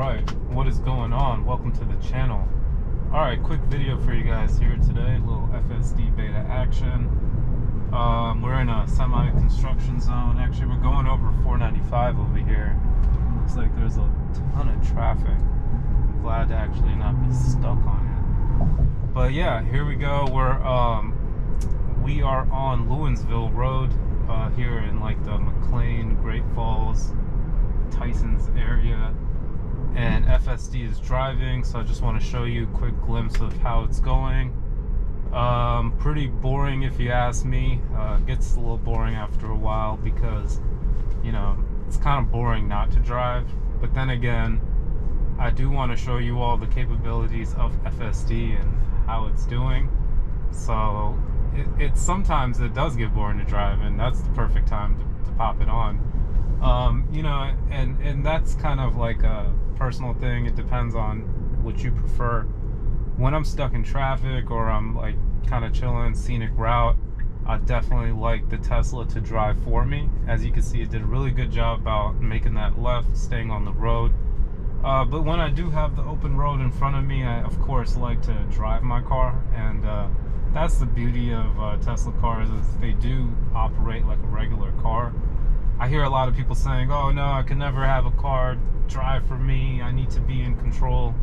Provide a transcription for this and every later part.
right, what is going on? Welcome to the channel. All right, quick video for you guys here today. Little FSD beta action. Um, we're in a semi-construction zone. Actually, we're going over 495 over here. Looks like there's a ton of traffic. I'm glad to actually not be stuck on it. But yeah, here we go. We're um, we are on Lewinsville Road uh, here in like the McLean, Great Falls, Tysons area and FSD is driving so I just want to show you a quick glimpse of how it's going. Um, pretty boring if you ask me. Uh, gets a little boring after a while because you know it's kind of boring not to drive. But then again I do want to show you all the capabilities of FSD and how it's doing. So it, it sometimes it does get boring to drive and that's the perfect time to, to pop it on um, you know and and that's kind of like a personal thing. It depends on what you prefer. When i'm stuck in traffic or i'm like kind of chilling scenic route i definitely like the tesla to drive for me. As you can see it did a really good job about making that left staying on the road. Uh, but when i do have the open road in front of me i of course like to drive my car. And uh, that's the beauty of uh, tesla cars is they do operate like a regular car I hear a lot of people saying, oh no, I can never have a car drive for me. I need to be in control.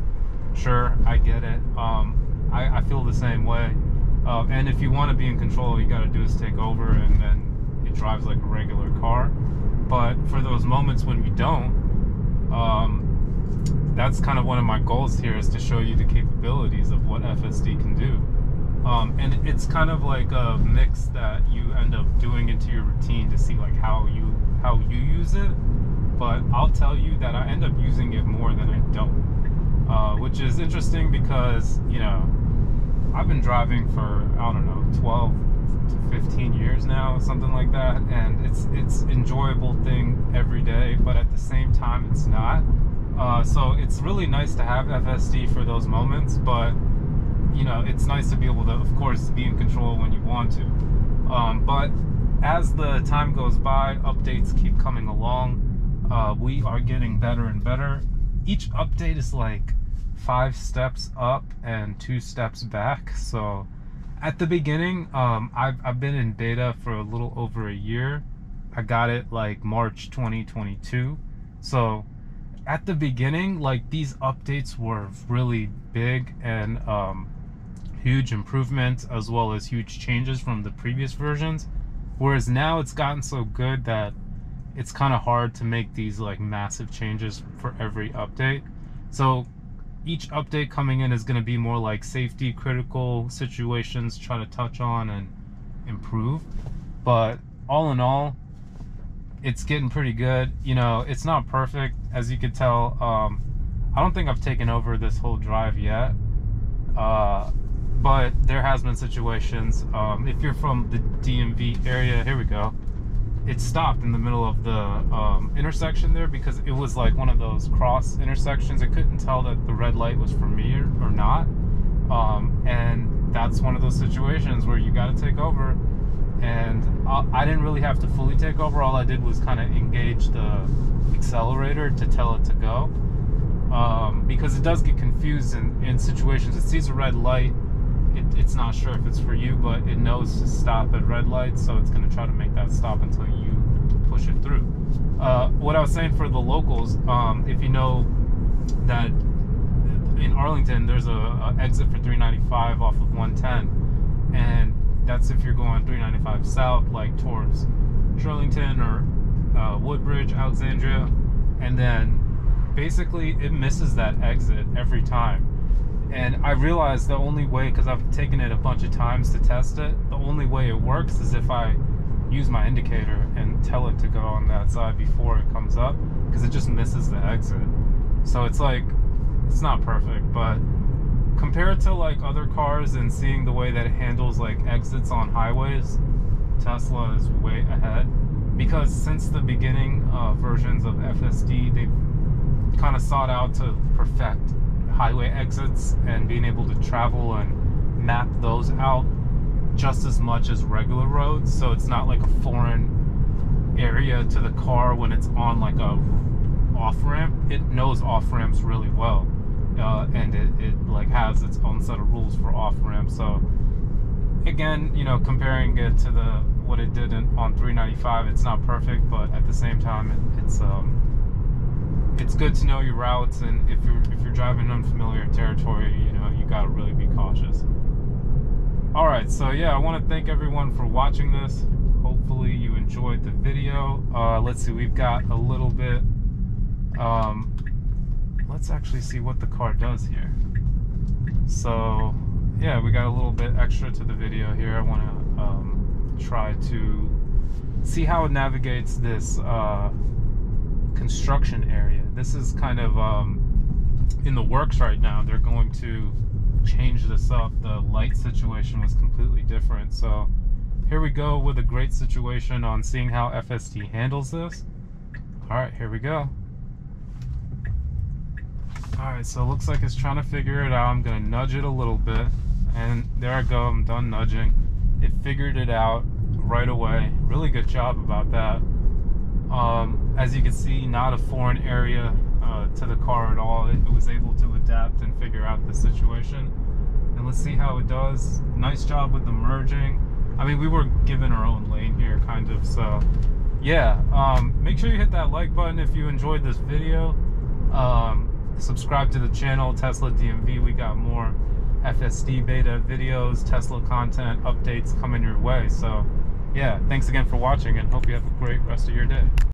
Sure, I get it. Um, I, I, feel the same way. Uh, and if you want to be in control, all you got to do is take over and then it drives like a regular car. But for those moments when we don't, um, that's kind of one of my goals here is to show you the capabilities of what FSD can do. Um, and it's kind of like a mix that you end up doing into your routine to see like how you how you use it. But I'll tell you that I end up using it more than I don't uh, which is interesting because you know I've been driving for I don't know 12 to 15 years now something like that. And it's it's enjoyable thing every day but at the same time it's not. Uh, so it's really nice to have FSD for those moments but you know, it's nice to be able to, of course, be in control when you want to. Um, but as the time goes by, updates keep coming along. Uh, we are getting better and better. Each update is like five steps up and two steps back. So at the beginning, um, I've, I've been in beta for a little over a year. I got it like March 2022. So at the beginning, like these updates were really big and um, huge improvements as well as huge changes from the previous versions. Whereas now it's gotten so good that it's kind of hard to make these like massive changes for every update. So each update coming in is going to be more like safety critical situations, try to touch on and improve. But all in all, it's getting pretty good. You know, it's not perfect, as you can tell. Um, I don't think I've taken over this whole drive yet. Uh, but there has been situations um, if you're from the DMV area here we go. It stopped in the middle of the um, intersection there because it was like one of those cross intersections. I couldn't tell that the red light was for me or, or not. Um, and that's one of those situations where you got to take over. And I, I, didn't really have to fully take over. All I did was kind of engage the accelerator to tell it to go. Um, because it does get confused in, in situations. It sees a red light it, it's not sure if it's for you, but it knows to stop at red lights, so it's going to try to make that stop until you push it through. Uh, what I was saying for the locals, um, if you know that in Arlington there's a, a, exit for 395 off of 110, and that's if you're going 395 south, like towards Shirlington or uh, Woodbridge, Alexandria, and then basically it misses that exit every time and I realized the only way, because I've taken it a bunch of times to test it, the only way it works is if I use my indicator and tell it to go on that side before it comes up, because it just misses the exit. So it's like, it's not perfect, but compared to like other cars and seeing the way that it handles like exits on highways, Tesla is way ahead. Because since the beginning uh, versions of FSD, they've kind of sought out to perfect highway exits and being able to travel and map those out just as much as regular roads so it's not like a foreign area to the car when it's on like a off ramp, it knows off ramps really well, uh, and it, it like has its own set of rules for off ramp. So again, you know, comparing it to the what it did in, on 395, it's not perfect, but at the same time, it, it's um, it's good to know your routes, and if you're if you're driving unfamiliar territory, you know, you gotta really be cautious. All right, so yeah, I want to thank everyone for watching this. Hopefully you enjoyed the video. Uh, let's see, we've got a little bit. Um, let's actually see what the car does here. So yeah, we got a little bit extra to the video here. I want to um, try to see how it navigates this uh, construction area. This is kind of um, in the works right now. They're going to change this up. The light situation was completely different. So here we go with a great situation on seeing how FSD handles this. All right, here we go. All right, so it looks like it's trying to figure it out. I'm gonna nudge it a little bit. And there I go, I'm done nudging. It figured it out right away. Really good job about that. Um, as you can see, not a foreign area uh, to the car at all. It, was able to adapt and figure out the situation. And let's see how it does. Nice job with the merging. I mean, we were given our own lane here, kind of, so yeah. Um, make sure you hit that like button if you enjoyed this video. Um, subscribe to the channel, Tesla DMV. We got more FSD beta videos, Tesla content, updates coming your way. So, yeah, thanks again for watching and hope you have a great rest of your day.